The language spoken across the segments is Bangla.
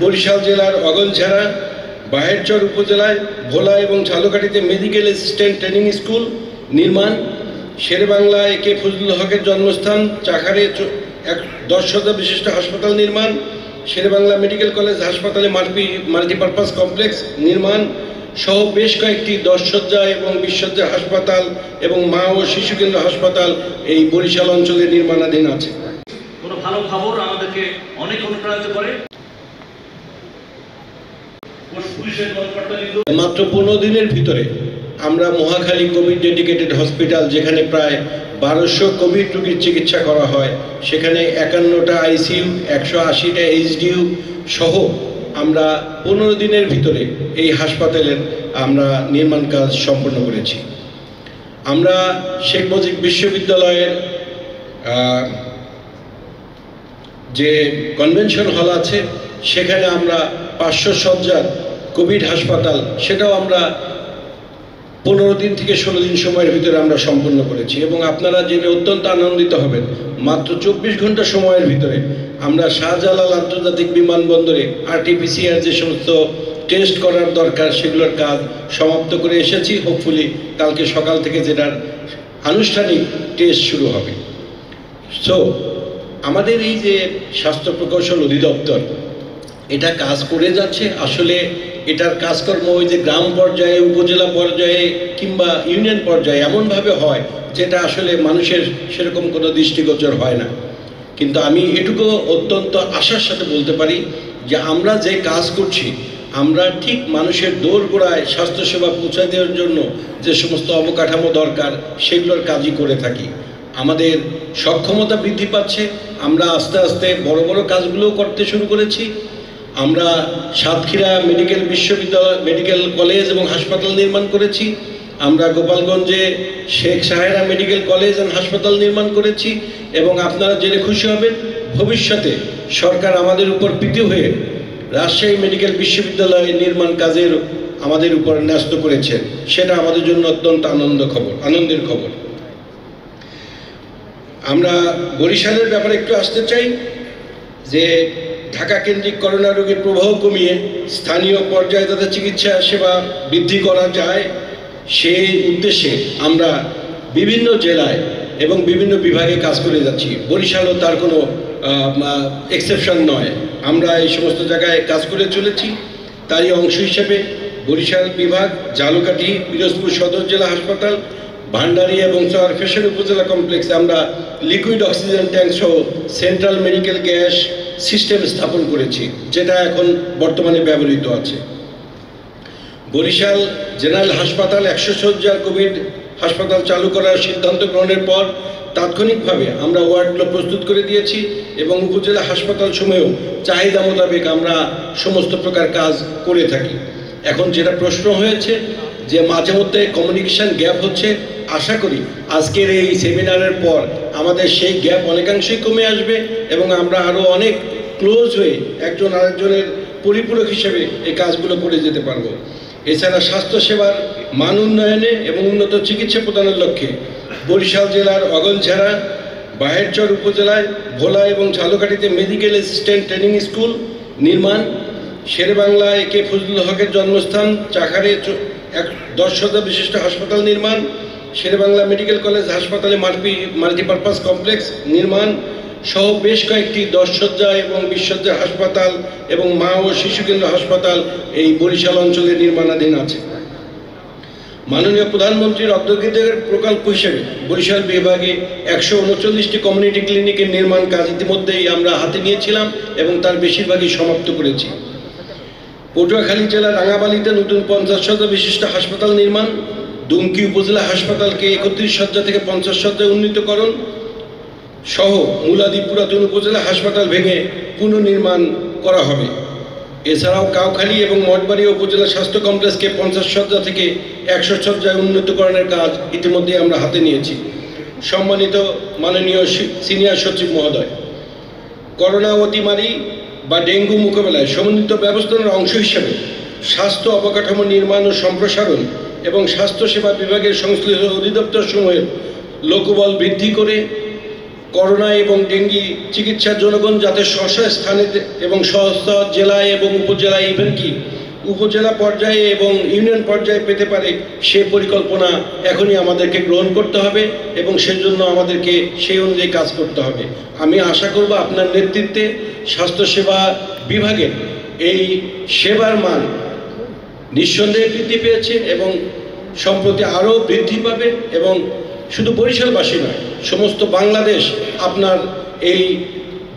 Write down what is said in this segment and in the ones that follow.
বরিশাল জেলার অগলঝাড়া বাহেরচর উপজেলায় ভোলা এবং ঝালকাঠিতে মেডিকেল অ্যাসিস্ট্যান্ট ট্রেনিং স্কুল নির্মাণ। শেরেবাংলা একে ফজলুল হকের জন্মস্থান, চাখারে এক দশ শয্যা বিশিষ্ট হাসপাতাল নির্মাণ। শেরেবাংলা মেডিকেল কলেজ হাসপাতালে মাল্টি, মাল্টিপারপাস কমপ্লেক্স নির্মাণ। সহ বেশ কয়েকটি দশ শয্যা এবং বিশ শয্যা হাসপাতাল এবং মা ও শিশু কেন্দ্র হাসপাতাল এই বরিশাল অঞ্চলে নির্মাণাধীন আছে। কোনো ভালো খবর আমাদেরকে অনেক অনুপ্রাণিত করে। মাত্র পনেরো দিনের ভিতরে আমরা মহাখালী কোভিড ডেডিকেটেড হসপিটাল, যেখানে প্রায় বারোশো কোভিড রোগীর চিকিৎসা করা হয়, সেখানে একান্নটা আইসিইউ, একশো আশিটা এইচডিইউ সহ আমরা পনেরো দিনের ভিতরে এই হাসপাতালের আমরা নির্মাণ কাজ সম্পন্ন করেছি। আমরা শেখ মুজিব বিশ্ববিদ্যালয়ের যে কনভেনশন হল আছে, সেখানে আমরা পাঁচশো সজ্জার কোভিড হাসপাতাল, সেটাও আমরা পনেরো দিন থেকে ষোলো দিন সময়ের ভিতরে আমরা সম্পন্ন করেছি। এবং আপনারা জেনে অত্যন্ত আনন্দিত হবেন, মাত্র চব্বিশ ঘণ্টা সময়ের ভিতরে আমরা শাহজালাল আন্তর্জাতিক বিমানবন্দরে আরটিপিসিআর যে সমস্ত টেস্ট করার দরকার, সেগুলোর কাজ সমাপ্ত করে এসেছি। হোপফুলি কালকে সকাল থেকে যেটার আনুষ্ঠানিক টেস্ট শুরু হবে। সো আমাদের এই যে স্বাস্থ্য প্রকৌশল অধিদপ্তর, এটা কাজ করে যাচ্ছে। আসলে এটার কাজকর্ম ওই যে গ্রাম পর্যায়ে, উপজেলা পর্যায়ে কিংবা ইউনিয়ন পর্যায়ে এমনভাবে হয় যেটা আসলে মানুষের সেরকম কোনো দৃষ্টিগোচর হয় না। কিন্তু আমি এটুকু অত্যন্ত আশার সাথে বলতে পারি যে আমরা যে কাজ করছি, আমরা ঠিক মানুষের দোরগোড়ায় স্বাস্থ্যসেবা পৌঁছে দেওয়ার জন্য যে সমস্ত অবকাঠামো দরকার, সেগুলোর কাজই করে থাকি। আমাদের সক্ষমতা বৃদ্ধি পাচ্ছে, আমরা আস্তে আস্তে বড় বড় কাজগুলোও করতে শুরু করেছি। আমরা সাতক্ষীরা মেডিকেল বিশ্ববিদ্যালয়, মেডিকেল কলেজ এবং হাসপাতাল নির্মাণ করেছি। আমরা গোপালগঞ্জে Sheikh Sahera medical college and হাসপাতাল নির্মাণ করেছি এবং আপনারা জেনে খুশি হবেন, ভবিষ্যতে সরকার আমাদের উপর প্রীতি হয়ে রাজশাহী মেডিকেল বিশ্ববিদ্যালয় নির্মাণ কাজের আমাদের উপর ন্যস্ত করেছে। সেটা আমাদের জন্য অত্যন্ত আনন্দ খবর, আনন্দের খবর। আমরা বরিশালের ব্যাপারে একটু আসতে চাই যে ঢাকা কেন্দ্রিক করোনা রোগীর প্রবাহ কমিয়ে স্থানীয় পর্যায়ে যাতে চিকিৎসা সেবা বৃদ্ধি করা যায়, সেই উদ্দেশ্যে আমরা বিভিন্ন জেলায় এবং বিভিন্ন বিভাগে কাজ করে যাচ্ছি। বরিশালও তার কোনো এক্সেপশন নয়। আমরা এই সমস্ত জায়গায় কাজ করে চলেছি। তারই অংশ হিসেবে বরিশাল বিভাগ জালুকাঠি পিরোজপুর সদর জেলা হাসপাতাল ভান্ডারি এবং চর উপজেলা কমপ্লেক্সে, আমরা লিকুইড অক্সিজেন ট্যাঙ্ক সহ সেন্ট্রাল মেডিকেল গ্যাস সিস্টেম স্থাপন করেছি, যেটা এখন বর্তমানে ব্যবহৃত আছে। বরিশাল জেনারেল হাসপাতাল একশো শয্যার কোভিড হাসপাতাল চালু করার সিদ্ধান্ত গ্রহণের পর তাৎক্ষণিকভাবে আমরা ওয়ার্ডগুলো প্রস্তুত করে দিয়েছি এবং উপজেলা হাসপাতাল সময়েও চাহিদা মোতাবেক আমরা সমস্ত প্রকার কাজ করে থাকি। এখন যেটা প্রশ্ন হয়েছে যে মাঝে মধ্যে কমিউনিকেশন গ্যাপ হচ্ছে, আশা করি আজকের এই সেমিনারের পর আমাদের সেই গ্যাপ অনেকাংশেই কমে আসবে এবং আমরা আরও অনেক ক্লোজ হয়ে একজন আরেকজনের পরিপূরক হিসেবে এই কাজগুলো করে যেতে পারব। এছাড়া স্বাস্থ্যসেবার মান উন্নয়নে এবং উন্নত চিকিৎসা প্রদানের লক্ষ্যে বরিশাল জেলার অগলঝাড়া, বাহেরচর উপজেলায় ভোলা এবং ঝালকাঠিতে মেডিকেল অ্যাসিস্ট্যান্ট ট্রেনিং স্কুল নির্মাণ শেরেবাংলা কে ফজলুল হকের জন্মস্থান? চাখারে এক দশ বিশিষ্ট হাসপাতাল নির্মাণ, শেরেবাংলা মেডিকেল কলেজ হাসপাতালে মাল্টি মাল্টিপারপাস কমপ্লেক্স নির্মাণ সহ বেশ কয়েকটি দশ শয্যা এবং বিশ শয্যা হাসপাতাল এবং মা ও শিশু কেন্দ্র হাসপাতাল এই বরিশাল অঞ্চলে নির্মাণাধীন আছে। মাননীয় প্রধানমন্ত্রীর অগ্রগতির প্রকল্প হিসেবে বরিশাল বিভাগে একশো উনচল্লিশটি কমিউনিটি ক্লিনিকের নির্মাণ কাজ ইতিমধ্যেই আমরা হাতে নিয়েছিলাম এবং তার বেশিরভাগই সমাপ্ত করেছি। পটুয়াখালী জেলার রাঙাবালিতে নতুন পঞ্চাশ শয্যা বিশিষ্ট হাসপাতাল নির্মাণ। দুমকি উপজেলা হাসপাতালকে একত্রিশ শয্যা থেকে পঞ্চাশ শয্যায় উন্নীতকরণ সহ মুলাদি পুরাতন উপজেলা হাসপাতাল ভেঙে পুনর্নির্মাণ করা হবে। এছাড়াও কাউখালী এবং মঠবাড়ি উপজেলা স্বাস্থ্য কমপ্লেক্সকে পঞ্চাশ শয্যা থেকে একশো শয্যায় উন্নীতকরণের কাজ ইতিমধ্যে আমরা হাতে নিয়েছি। সম্মানিত মাননীয় সিনিয়র সচিব মহোদয়, করোনা অতিমারি বা ডেঙ্গু মোকাবেলায় সমন্বিত ব্যবস্থার অংশ হিসেবে স্বাস্থ্য অবকাঠামো নির্মাণ ও সম্প্রসারণ এবং স্বাস্থ্যসেবা বিভাগের সংশ্লিষ্ট অধিদপ্তর সমূহের লোকবল বৃদ্ধি করে করোনা এবং ডেঙ্গি চিকিৎসার জনগণ যাতে স্ব স্থানে এবং সহস্থ জেলায় এবং উপজেলায় ইভেন কি উপজেলা পর্যায়ে এবং ইউনিয়ন পর্যায়ে পেতে পারে সে পরিকল্পনা এখনই আমাদেরকে গ্রহণ করতে হবে এবং সেজন্য আমাদেরকে সেই অনুযায়ী কাজ করতে হবে। আমি আশা করব আপনার নেতৃত্বে স্বাস্থ্যসেবা বিভাগের এই সেবার মান নিঃসন্দেহে বৃদ্ধি পেয়েছে এবং সম্প্রতি আরও বৃদ্ধি পাবে এবং শুধু বরিশালবাসী নয়, সমস্ত বাংলাদেশ আপনার এই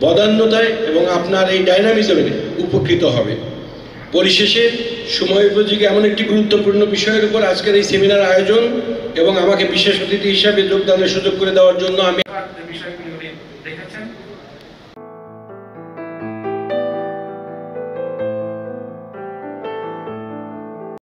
বদান্যতায় এবং আপনার এই ডাইনামিজমে উপকৃত হবে। পরিশেষে সময় উপযোগী এমন একটি গুরুত্বপূর্ণ বিষয়ের উপর আজকের এই সেমিনার আয়োজন এবং আমাকে বিশেষ অতিথি হিসাবে যোগদানের সুযোগ করে দেওয়ার জন্য আমি